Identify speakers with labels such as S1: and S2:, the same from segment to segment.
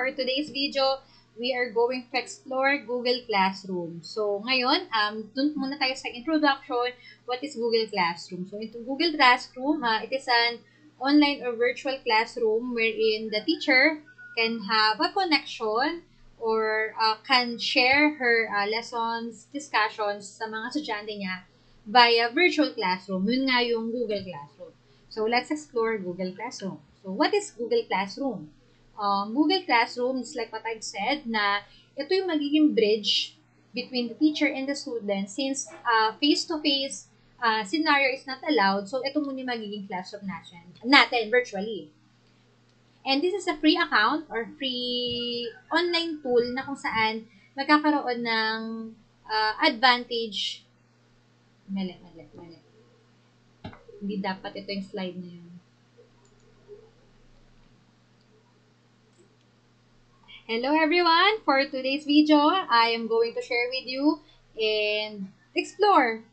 S1: For today's video, we are going to explore Google Classroom. So ngayon, um, dun muna tayo sa introduction, what is Google Classroom? So into Google Classroom, uh, it is an online or virtual classroom wherein the teacher can have a connection or uh, can share her uh, lessons, discussions sa mga estudyante niya via virtual classroom. Yun nga yung Google Classroom. So let's explore Google Classroom. So what is Google Classroom? Um, Google Classroom is like what I've said na ito yung magiging bridge between the teacher and the student since uh, face-to-face uh, scenario is not allowed. So ito muna yung magiging classroom natin, natin virtually. And this is a free account or free online tool na kung saan magkakaroon ng uh, advantage. Mali, mali, mali. Hindi dapat ito yung slide na yun. Hello everyone! For today's video, I am going to share with you and explore.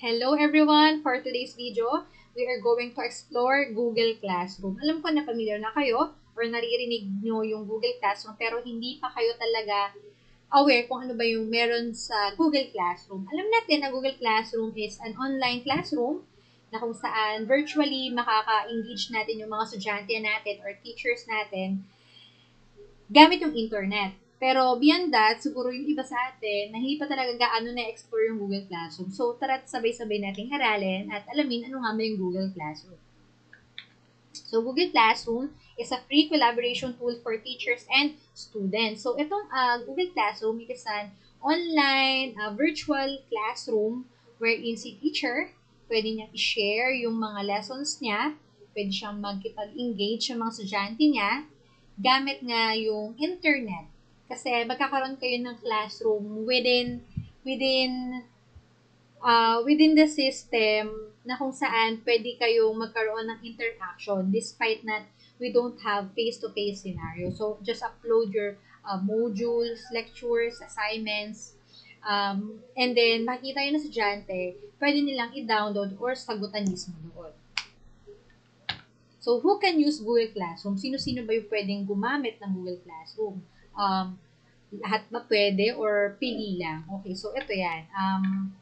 S1: Hello everyone! For today's video, we are going to explore Google Classroom. Alam ko na familiar na kayo or naririnig nyo yung Google Classroom pero hindi pa kayo talaga aware kung ano ba yung meron sa Google Classroom. Alam natin na Google Classroom is an online classroom na kung saan virtually makaka-engage natin yung mga estudyante natin or teachers natin gamit yung internet. Pero beyond that, siguro yung iba sa atin, hindi pa talaga gaano na-explore yung Google Classroom. So, tara't sabay-sabay nating haralin at alamin ano nga ba yung Google Classroom. So, Google Classroom is a free collaboration tool for teachers and students. So, itong uh, Google Classroom, it is an online uh, virtual classroom wherein si teacher pwede niya i-share yung mga lessons niya, pwede siyang magkipag-engage sa mga estudyante niya, gamit nga yung internet. Kasi magkakaroon kayo ng classroom within, within, uh, within the system na kung saan pwede kayong magkaroon ng interaction despite that we don't have face-to-face scenario. So, just upload your uh, modules, lectures, assignments, Um, and then, makita yun ng estudyante, pwede nilang i-download or sagutan mismo doon. So, who can use Google Classroom? Sino-sino ba yung pwedeng gumamit ng Google Classroom? Um, lahat ba pwede or pili lang? Okay, so ito yan. Um,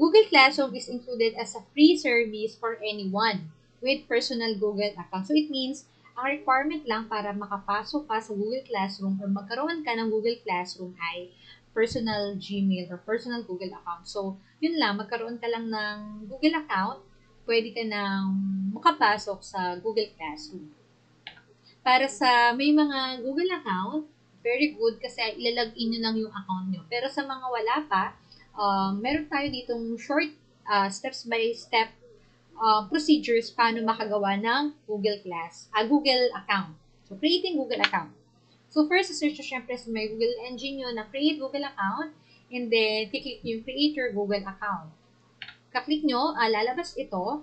S1: Google Classroom is included as a free service for anyone with personal Google account. So, it means, ang requirement lang para makapasok ka sa Google Classroom or magkaroon ka ng Google Classroom ay personal Gmail or personal Google account. So, yun lang, magkaroon ka lang ng Google account, pwede ka nang makapasok sa Google Classroom. Para sa may mga Google account, very good kasi ilalagin nyo lang yung account nyo. Pero sa mga wala pa, um, meron tayo ditong short uh, steps-by-step uh, procedures paano makagawa ng Google Class, uh, Google account. So, creating Google account. So, first, search nyo syempre sa may Google engine nyo na create Google account and then, click nyo yung create your Google account. Kaklik nyo, uh, lalabas ito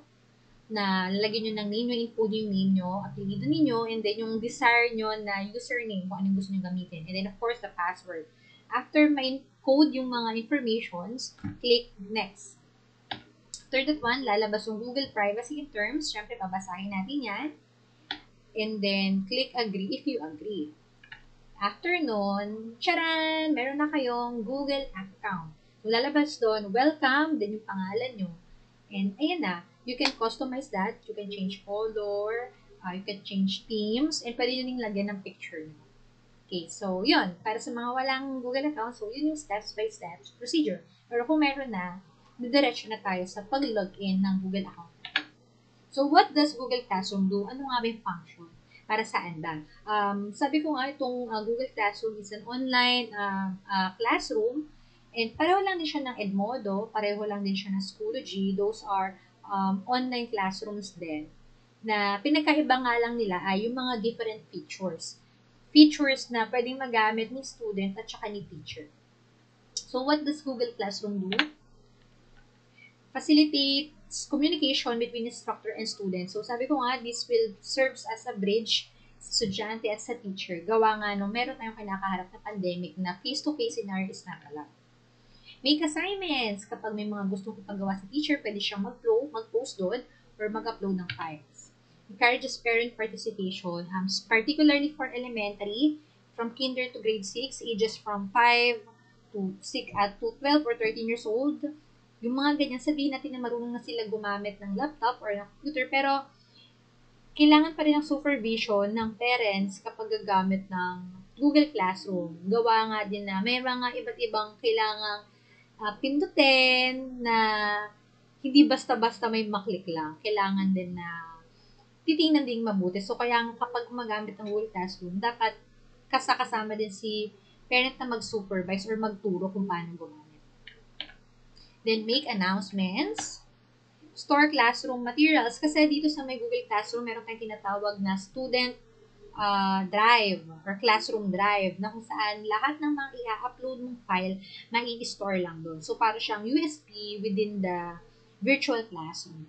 S1: na lalagyan nyo ng name nyo, nyo yung name nyo, apelido ninyo, and then yung desire nyo na username, kung anong gusto nyo gamitin. And then, of course, the password. After ma-encode yung mga informations, click next. Third at one, lalabas yung Google privacy terms. Siyempre, babasahin natin yan. And then, click agree if you agree. After nun, charan! Meron na kayong Google account. So, lalabas doon, welcome, then yung pangalan nyo. And, ayan na, you can customize that. You can change color, uh, you can change themes, and pwede nyo lagyan ng picture nyo. Okay, so, yun. Para sa mga walang Google account, so, yun yung steps-by-steps -step procedure. Pero kung meron na, didiretso na tayo sa pag-login ng Google account. So, what does Google Classroom do? Ano nga ba yung function? Para saan ba? Um, sabi ko nga, itong uh, Google Classroom is an online uh, uh, classroom and pareho lang din siya ng Edmodo, pareho lang din siya ng Schoology. Those are um, online classrooms din na pinagkaiba nga lang nila ay yung mga different features. Features na pwedeng magamit ni student at saka ni teacher. So, what does Google Classroom do? Facilitates communication between instructor and student. So, sabi ko nga, this will serves as a bridge sa estudyante at sa teacher. Gawa nga nung meron tayong kinakaharap na pandemic na face-to-face scenario is not allowed. Make assignments. Kapag may mga gustong ipagawa sa teacher, pwede siyang mag-upload, mag-post doon, or mag-upload ng files. Encourages parent participation, um, particularly for elementary, from kinder to grade 6, ages from 5 to 6 at to 12 or 13 years old. Yung mga ganyan, sabihin natin na marunong na sila gumamit ng laptop or ng computer, pero kailangan pa rin ng supervision ng parents kapag gagamit ng Google Classroom. Gawa nga din na may mga iba't ibang kailangang uh, pindutin na hindi basta-basta may maklik lang. Kailangan din na titingnan din mabuti. So, kaya kapag gumagamit ng Google Classroom, dapat kasakasama din si parent na mag-supervise or magturo kung paano gumamit. Then, make announcements. Store classroom materials. Kasi dito sa may Google Classroom, meron tayong tinatawag na student uh, drive or classroom drive na kung saan lahat ng mga i-upload mong file na i-store lang doon. So, para siyang USB within the virtual classroom.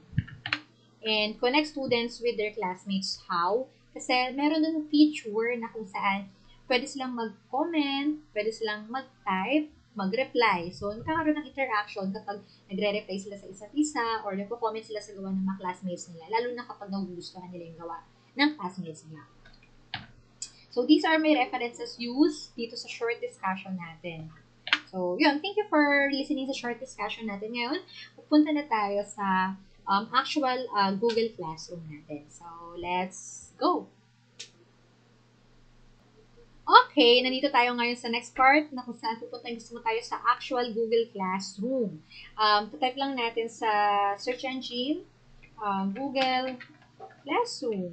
S1: And connect students with their classmates. How? Kasi meron doon feature na kung saan pwede silang mag-comment, pwede silang mag-type, mag-reply. So, nagkakaroon ng interaction kapag nagre-reply sila sa isa't isa or nagko-comment sila sa gawa ng mga classmates nila, lalo na kapag nagugustuhan nila yung gawa ng classmates nila. So, these are my references used dito sa short discussion natin. So, yun. Thank you for listening sa short discussion natin. Ngayon, pupunta na tayo sa um, actual uh, Google Classroom natin. So, let's go! Okay, nandito tayo ngayon sa next part na kung saan pupunta gusto mo tayo sa actual Google Classroom. Um, type lang natin sa search engine, uh, Google Classroom.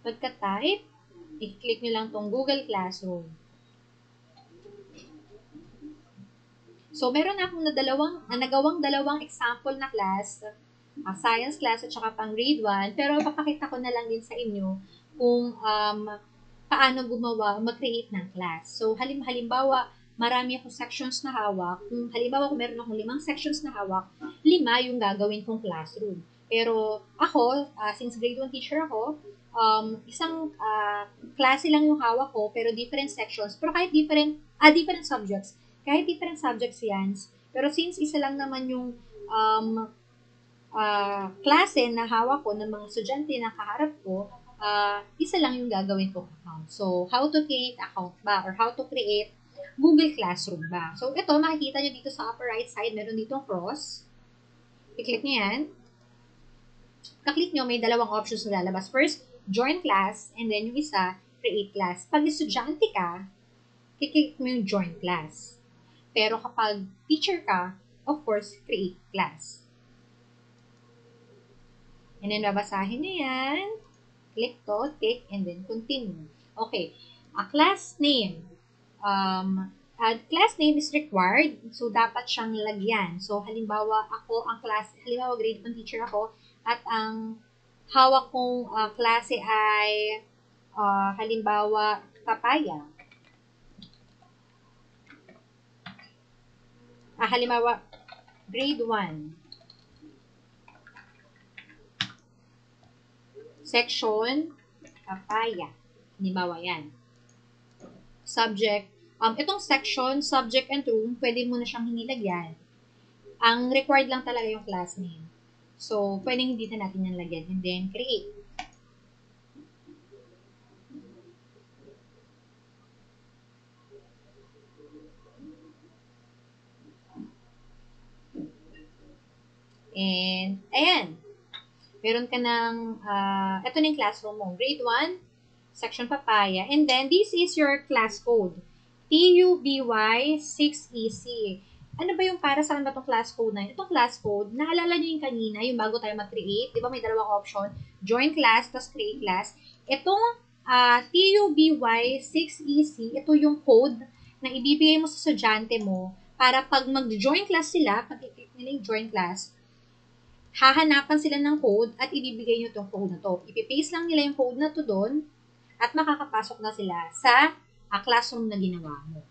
S1: Pagka-type, i-click nyo lang tong Google Classroom. So, meron akong na dalawang, na nagawang dalawang example na class, uh, science class at saka pang grade 1, pero papakita ko na lang din sa inyo kung um, paano gumawa, mag-create ng class. So, halim halimbawa, marami akong sections na hawak. Kung halimbawa, kung meron akong limang sections na hawak, lima yung gagawin kong classroom. Pero ako, uh, since grade 1 teacher ako, um, isang uh, klase lang yung hawak ko, pero different sections. Pero kahit different, ah, different subjects. Kahit different subjects yan. Pero since isa lang naman yung um, uh, klase na hawak ko ng mga estudyante na kaharap ko, uh, isa lang yung gagawin kong account. So, how to create account ba? Or how to create Google Classroom ba? So, ito, makikita nyo dito sa upper right side, meron dito cross. I-click nyo yan. Kaklik nyo, may dalawang options na lalabas. First, join class, and then yung isa, create class. Pag estudyante ka, kiklik mo yung join class. Pero kapag teacher ka, of course, create class. And then, babasahin niyo yan. Click to, tick, and then continue. Okay. A class name. Um, a class name is required. So, dapat siyang lagyan. So, halimbawa, ako ang class, halimbawa, grade 1 teacher ako, at ang hawak kong uh, klase ay uh, halimbawa papaya. Ah, halimbawa, grade 1. Section, papaya. Halimbawa yan. Subject, um, itong section, subject and room, pwede mo na siyang hinilagyan. Ang required lang talaga yung class name. So, pwedeng hindi na natin yan lagyan. And then, create. And, ayan. Meron ka ng, uh, ito na yung classroom mo. Grade 1, section papaya. And then, this is your class code. TUBY 6EC ano ba yung para saan ba itong class code na yun? Itong class code, naalala nyo yung kanina, yung bago tayo mag-create, di ba may dalawang option, join class, plus create class. Itong uh, TUBY6EC, ito yung code na ibibigay mo sa estudyante mo para pag mag-join class sila, pag i-click nila yung join class, hahanapan sila ng code at ibibigay nyo itong code na to. Ipipaste lang nila yung code na to doon at makakapasok na sila sa uh, classroom na ginawa mo.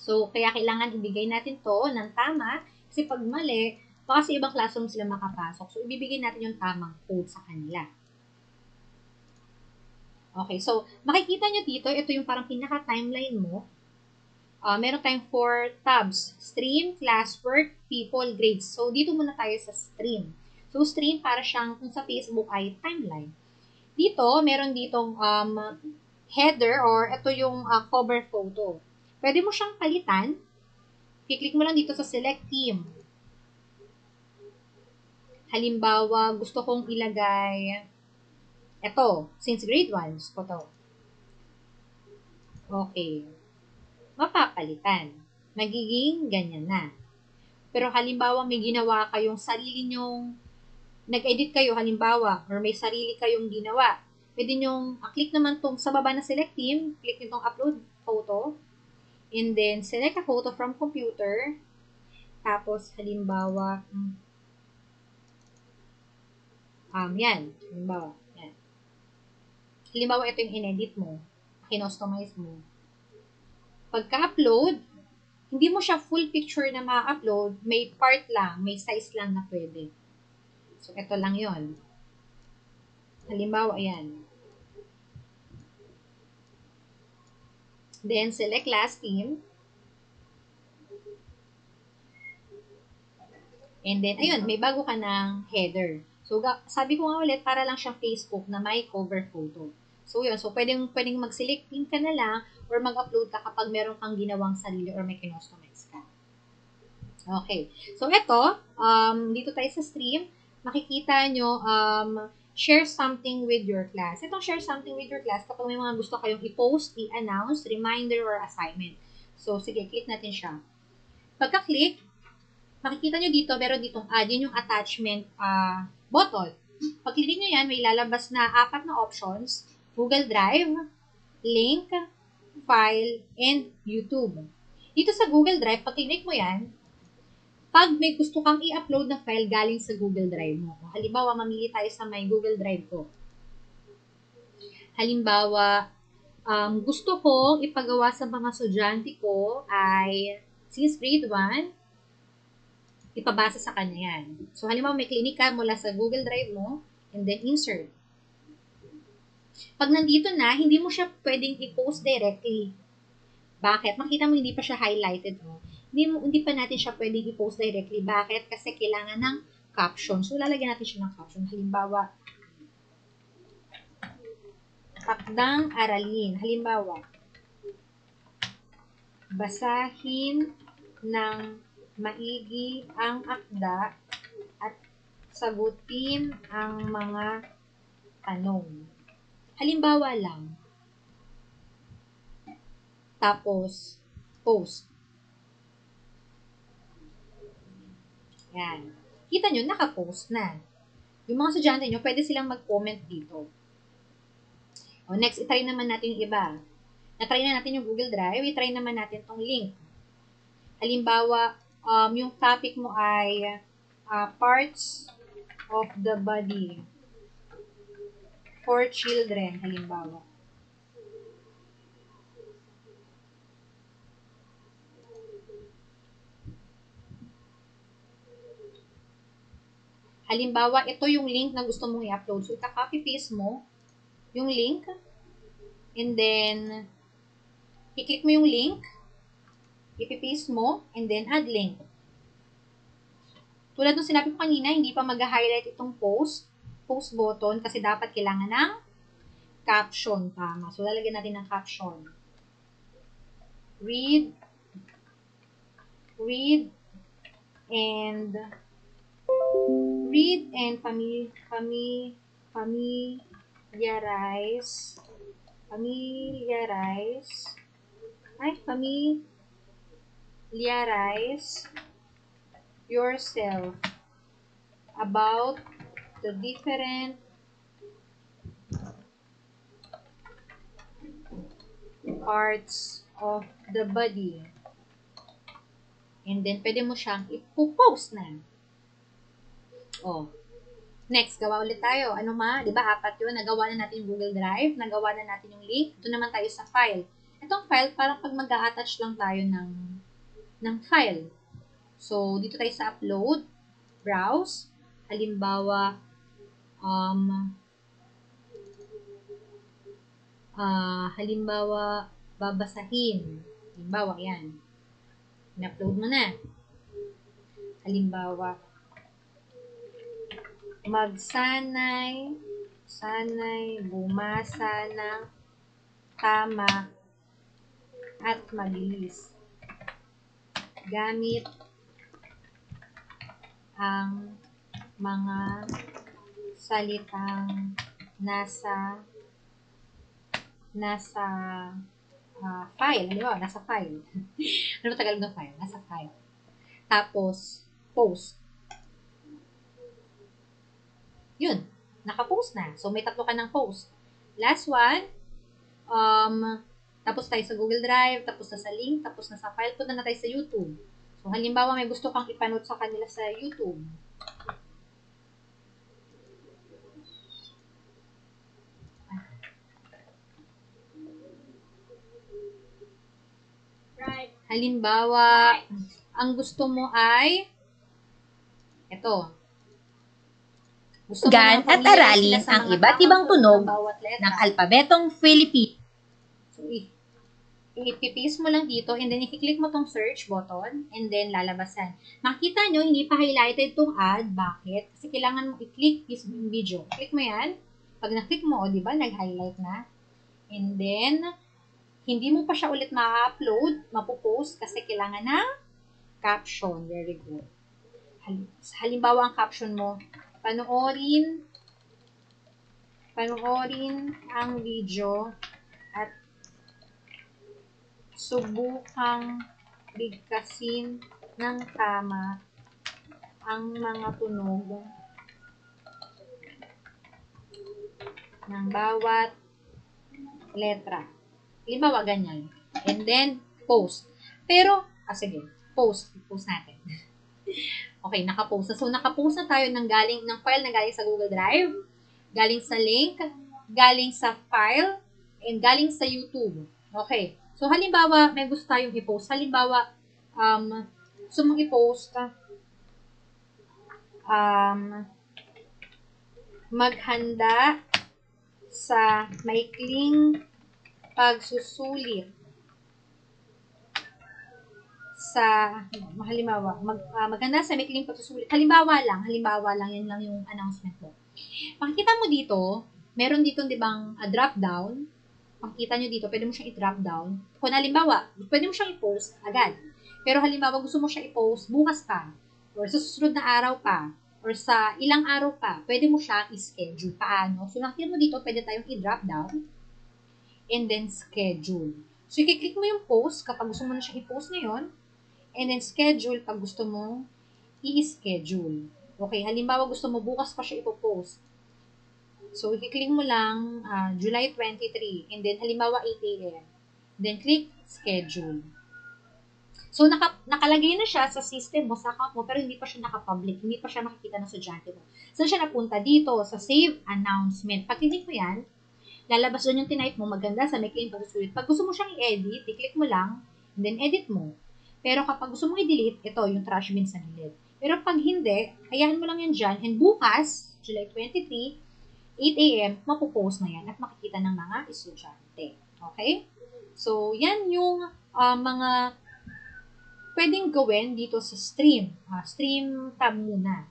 S1: So, kaya kailangan ibigay natin to ng tama kasi pag mali, baka sa ibang classroom sila makapasok. So, ibibigay natin yung tamang code sa kanila. Okay, so makikita nyo dito, ito yung parang pinaka-timeline mo uh, meron tayong four tabs. Stream, classwork, people, grades. So, dito muna tayo sa stream. So, stream para siyang kung sa Facebook ay timeline. Dito, meron ditong um, header or ito yung uh, cover photo. Pwede mo siyang palitan. I-click mo lang dito sa select team. Halimbawa, gusto kong ilagay ito, since grade 1, gusto ko to. Okay. Mapapalitan. Magiging ganyan na. Pero halimbawa may ginawa kayong sarili nyong, nag-edit kayo halimbawa, or may sarili kayong ginawa. Pwede nyong, uh, click naman tong sa baba na select team, click nyo tong upload photo, and then select a photo from computer, tapos halimbawa, um, yan, halimbawa, yan. Halimbawa, ito yung inedit mo, kinostomize mo. Pagka-upload, hindi mo siya full picture na ma-upload, may part lang, may size lang na pwede. So, ito lang yon. Halimbawa, ayan. Then, select last team. And then, ayun, may bago ka ng header. So, sabi ko nga ulit, para lang siyang Facebook na may cover photo. So, yun. So, pwedeng, pwedeng mag-select ka na lang or mag-upload ka kapag meron kang ginawang sarili or may kinostomize ka. Okay. So, ito, um, dito tayo sa stream, makikita nyo, um, share something with your class. Itong share something with your class, kapag may mga gusto kayong i-post, i-announce, reminder, or assignment. So, sige, click natin siya. Pagka-click, makikita nyo dito, meron ditong add, yun yung attachment uh, button. Pag click nyo yan, may lalabas na apat na options, Google Drive, link, file, and YouTube. Dito sa Google Drive, pag click mo yan, pag may gusto kang i-upload na file galing sa Google Drive mo. Halimbawa, mamili tayo sa may Google Drive ko. Halimbawa, um, gusto ko ipagawa sa mga estudyante ko ay since grade 1, ipabasa sa kanya yan. So, halimbawa, may clinic ka mula sa Google Drive mo, and then insert. Pag nandito na, hindi mo siya pwedeng i-post directly. Bakit? Makita mo hindi pa siya highlighted. Oh. Hindi, mo, hindi pa natin siya pwedeng i-post directly. Bakit? Kasi kailangan ng caption. So, lalagyan natin siya ng caption. Halimbawa, takdang aralin. Halimbawa, basahin ng maigi ang akda at sagutin ang mga tanong. Halimbawa lang. Tapos, post. Yan. Kita nyo, naka-post na. Yung mga estudyante nyo, pwede silang mag-comment dito. O, next, itry naman natin yung iba. Na-try na natin yung Google Drive, itry naman natin tong link. Halimbawa, um, yung topic mo ay uh, parts of the body for children, halimbawa. Halimbawa, ito yung link na gusto mong i-upload. So, ita-copy-paste mo yung link. And then, i-click mo yung link. I-paste mo. And then, add link. Tulad ng sinabi ko kanina, hindi pa mag-highlight itong post post button kasi dapat kailangan ng caption. Tama. So, lalagyan natin ng caption. Read, read, and read and fami, fami, familiarize, familiarize, ay, familiarize yourself about the different parts of the body. And then, pwede mo siyang ipopost na. Oh. Next, gawa ulit tayo. Ano ma? Di ba apat yun? Nagawa na natin Google Drive. Nagawa na natin yung link. Ito naman tayo sa file. Itong file, parang pag mag attach lang tayo ng, ng file. So, dito tayo sa upload, browse. Halimbawa, um, uh, halimbawa, babasahin. Halimbawa, yan. In-upload mo na. Halimbawa, magsanay, sanay, bumasa ng tama at mabilis. Gamit ang mga salitang nasa nasa uh, file. Ba? Nasa file. ano ba Tagalog ng file? Nasa file. Tapos, post. Yun. Naka-post na. So, may tatlo ka ng post. Last one, um, tapos tayo sa Google Drive, tapos na sa link, tapos na sa file, punta na tayo sa YouTube. So, halimbawa, may gusto kang ipanood sa kanila sa YouTube.
S2: Right.
S1: Halimbawa, ang gusto mo ay ito. Gusto mo
S2: Gan at aralin ang iba't ibang tunog ng alpabetong Filipino.
S1: So, i- ipipis mo lang dito and then i-click mo tong search button and then lalabasan. Makita nyo, hindi pa highlighted tong ad. Bakit? Kasi kailangan mo i-click this video. Click mo yan. Pag na-click mo, o, di ba, nag-highlight na. And then, hindi mo pa siya ulit ma-upload, mapopost kasi kailangan ng caption. Very good. Hal- Halimbawa, ang caption mo, panoorin, panoorin ang video at subukang bigkasin ng tama ang mga tunog ng bawat letra. Halimbawa, ganyan. And then, post. Pero, ah, sige, post. Post natin. okay, nakapost na. So, nakapost na tayo ng galing, ng file na galing sa Google Drive, galing sa link, galing sa file, and galing sa YouTube. Okay. So, halimbawa, may gusto tayong i-post. Halimbawa, um, gusto mong i-post, um, maghanda sa maikling pagsusulit sa halimbawa mag, uh, maganda sa maikling pagsusulit halimbawa lang halimbawa lang yan lang yung announcement mo makikita mo dito meron dito di bang uh, drop down? Makikita nyo dito pwede mo siyang i-drop down. Kung halimbawa pwede mo siyang i-post agad. Pero halimbawa gusto mo siyang i-post bukas pa or sa susunod na araw pa or sa ilang araw pa pwede mo siyang i-schedule. Paano? So nakikita mo dito pwede tayong i-drop down and then schedule. So, i-click mo yung post kapag gusto mo na siya i-post ngayon, and then schedule pag gusto mo i-schedule. Okay, halimbawa gusto mo bukas pa siya ipopost. So, i-click mo lang uh, July 23, and then halimbawa 8 a.m. Then, click schedule. So, naka, nakalagay na siya sa system mo, sa account mo, pero hindi pa siya naka-public, hindi pa siya makikita ng estudyante mo. Saan siya napunta? Dito, sa save announcement. Pag click mo yan, lalabas doon yung tinype mo, maganda sa may clean pagsusulit. Pag gusto mo siyang i-edit, i-click mo lang, and then edit mo. Pero kapag gusto mo i-delete, ito, yung trash bin sa gilid. Pero pag hindi, hayaan mo lang yan dyan, and bukas, July 23, 8 a.m., mapupost na yan at makikita ng mga estudyante. Okay? So, yan yung uh, mga pwedeng gawin dito sa stream. Uh, stream tab muna.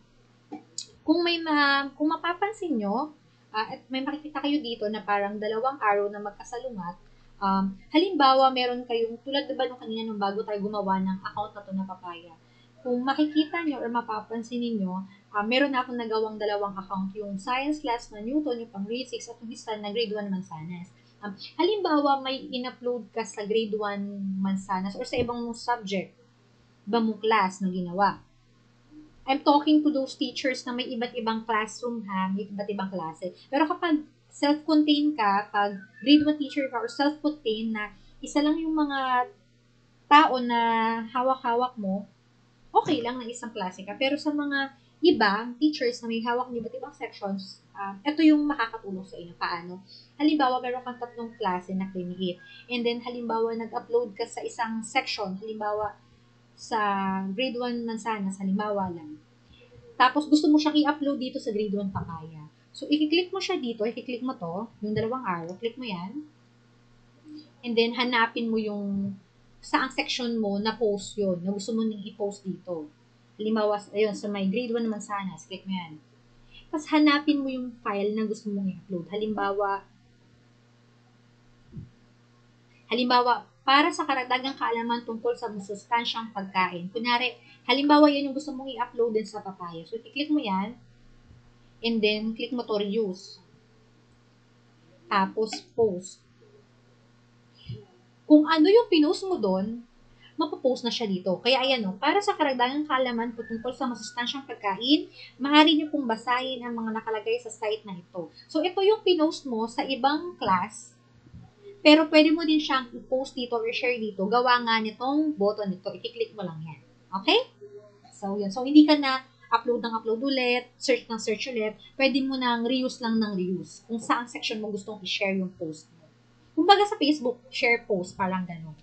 S1: Kung may ma, kung mapapansin nyo, uh, at may makikita kayo dito na parang dalawang arrow na magkasalungat. Um, halimbawa, meron kayong, tulad diba nung kanina nung bago tayo gumawa ng account na to na papaya. Kung makikita nyo or mapapansin niyo uh, meron na akong nagawang dalawang account, yung science class na Newton, yung pang grade 6, at yung isa na grade 1 Mansanas. Um, halimbawa, may in-upload ka sa grade 1 Mansanas or sa ibang mong subject, ibang mong class na ginawa I'm talking to those teachers na may iba't ibang classroom ha, may iba't ibang klase. Pero kapag self-contained ka, pag grade 1 teacher ka or self-contained na isa lang yung mga tao na hawak-hawak mo, okay lang na isang klase ka. Pero sa mga iba, teachers na may hawak ng iba't ibang sections, uh, ito yung makakatulong sa inyo. Paano? Halimbawa, meron kang tatlong klase na create. And then, halimbawa, nag-upload ka sa isang section. Halimbawa, sa grade 1 mansanas, halimbawa lang. Tapos gusto mo siyang i-upload dito sa grade 1 papaya. So, i-click mo siya dito, i-click mo to, yung dalawang arrow, click mo yan. And then, hanapin mo yung saang section mo na post yun, na gusto mo nang i-post dito. Halimbawa, ayun, sa my grade 1 naman sana, click mo yan. Tapos hanapin mo yung file na gusto mong i-upload. Halimbawa, halimbawa, para sa karagdagang kaalaman tungkol sa masustansyang pagkain. Kunyari, halimbawa yan yung gusto mong i-upload din sa papaya. So, i-click mo yan, and then, click mo to reuse. Tapos, post. Kung ano yung pinost mo doon, mapopost na siya dito. Kaya ayan o, para sa karagdagang kaalaman po tungkol sa masustansyang pagkain, maaari niyo pong basahin ang mga nakalagay sa site na ito. So, ito yung pinost mo sa ibang class, pero pwede mo din siyang i-post dito or share dito. Gawa nga nitong button nito. I-click mo lang yan. Okay? So, yun. So, hindi ka na upload ng upload ulit, search ng search ulit. Pwede mo nang reuse lang ng reuse. Kung saan section mo gustong i-share yung post mo. Kumbaga sa Facebook, share post, parang ganun.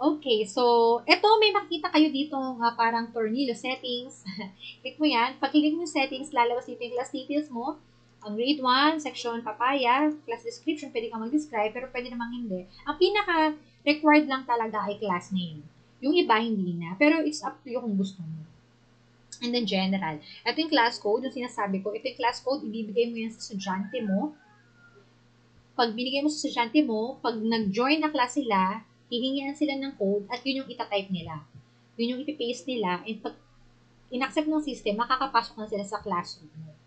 S1: Okay, so, eto may makita kayo dito nga parang tornillo settings. Click mo yan. Pag click mo settings, lalabas dito yung class details mo ang grade 1, section papaya, class description, pwede kang mag-describe, pero pwede namang hindi. Ang pinaka-required lang talaga ay class name. Yung iba, hindi na. Pero it's up to you kung gusto mo. And then general. Ito yung class code, yung sinasabi ko. Ito yung class code, ibibigay mo yan sa estudyante mo. Pag binigay mo sa estudyante mo, pag nag-join na class sila, hihingian sila ng code at yun yung itatype nila. Yun yung ipipaste nila and pag inaccept ng system, makakapasok na sila sa classroom mo.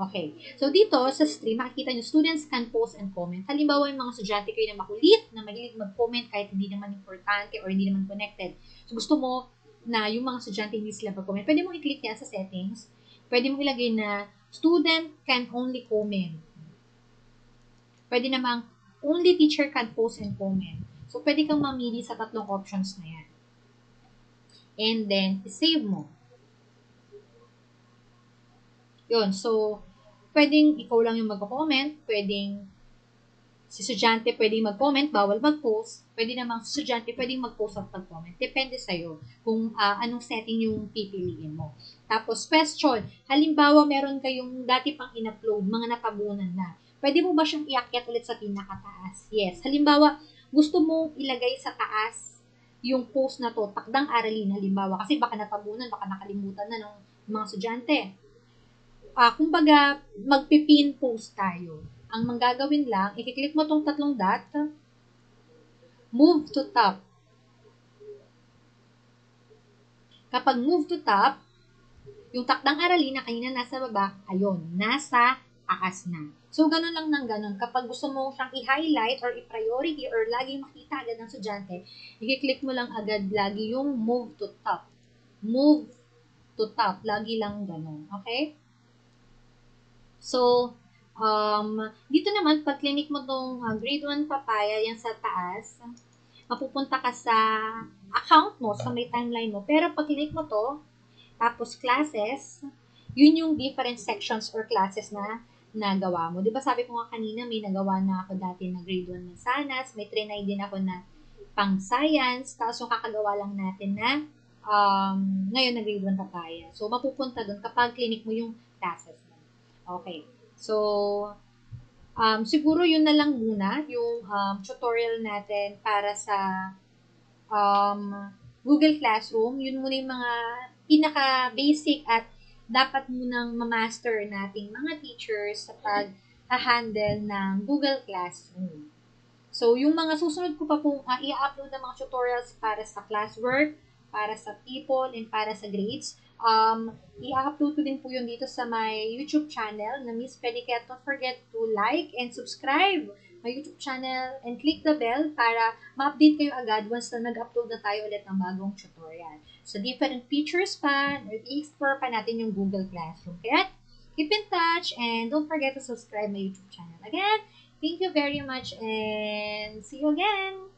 S1: Okay. So, dito sa stream, makikita nyo, students can post and comment. Halimbawa, yung mga estudyante kayo na makulit, na mahilig mag-comment kahit hindi naman importante or hindi naman connected. So, gusto mo na yung mga estudyante hindi sila mag-comment. Pwede mo i-click yan sa settings. Pwede mo ilagay na student can only comment. Pwede namang only teacher can post and comment. So, pwede kang mamili sa tatlong options na yan. And then, save mo. Yun. So, pwedeng ikaw lang yung mag-comment, pwedeng si estudyante pwedeng mag-comment, bawal mag-post, pwede namang si estudyante pwedeng mag-post at mag-comment. Depende sa'yo kung uh, anong setting yung pipiliin mo. Tapos, question, halimbawa meron kayong dati pang in-upload, mga natabunan na. Pwede mo ba siyang iakyat ulit sa pinakataas? Yes. Halimbawa, gusto mo ilagay sa taas yung post na to, takdang aralin, halimbawa, kasi baka natabunan, baka nakalimutan na ng mga estudyante uh, kumbaga, magpipin post tayo. Ang manggagawin lang, i-click mo tong tatlong dot, move to top. Kapag move to top, yung takdang aralin na kanina nasa baba, ayun, nasa taas na. So, ganun lang ng ganun. Kapag gusto mo siyang i-highlight or i-priority or lagi makita agad ng estudyante, i-click mo lang agad lagi yung move to top. Move to top. Lagi lang ganun. Okay? So, um, dito naman, pag clinic mo tong uh, grade 1 papaya, yan sa taas, mapupunta ka sa account mo, sa may timeline mo. Pero pag clinic mo to, tapos classes, yun yung different sections or classes na nagawa mo. Di ba sabi ko nga kanina, may nagawa na ako dati na grade 1 na sanas, may trinay din ako na pang science, tapos yung kakagawa lang natin na um, ngayon na grade 1 papaya. So, mapupunta doon kapag clinic mo yung classes. Okay. So, um, siguro yun na lang muna yung um, tutorial natin para sa um, Google Classroom. Yun muna yung mga pinaka-basic at dapat munang ma-master nating mga teachers sa pag-handle ng Google Classroom. So, yung mga susunod ko pa pong uh, i-upload ng mga tutorials para sa classwork, para sa people, and para sa grades, Um, i-upload ko din po yun dito sa my YouTube channel na Miss Pedicat. Don't forget to like and subscribe my YouTube channel and click the bell para ma-update kayo agad once na nag-upload na tayo ulit ng bagong tutorial. So, different features pa, i-explore pa natin yung Google Classroom. Kaya, keep in touch and don't forget to subscribe my YouTube channel. Again, thank you very much and see you again!